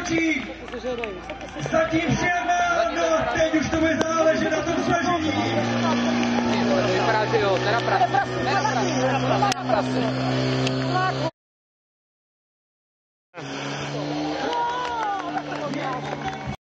Proti zatím přijedná a teď už to bude záležet na era snažení. Vypražil, nenaprasil, nenaprasil, nenaprasil.